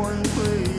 important place.